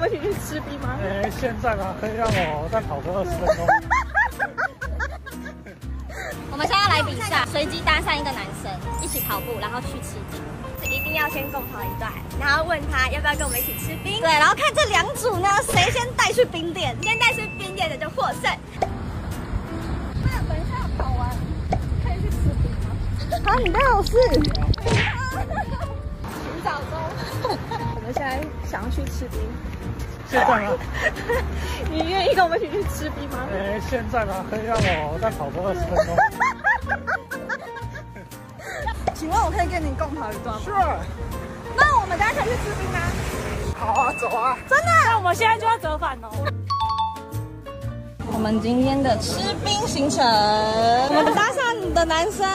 们一起去吃冰吗？哎，现在吗？可以让我再跑个二十分钟。我们现在要来比赛，随机搭上一个男生，一起跑步，然后去吃冰。一定要先共跑一段，然后问他要不要跟我们一起吃冰。对，然后看这两组呢，谁先带去冰店，先带去冰店的就获胜。那等一下跑完可以去吃冰吗？好，你带我事。洗澡中。在想要去吃冰。现在吗？你愿意跟我们一起去吃冰吗？哎，现在吗？可以让我再跑个二十分钟。请问我可以跟你共跑一段吗？Sure。那我们等下可以去吃冰吗？好啊，走啊！真的？那我们现在就要折返哦。我们今天的吃冰行程，我们搭讪的男生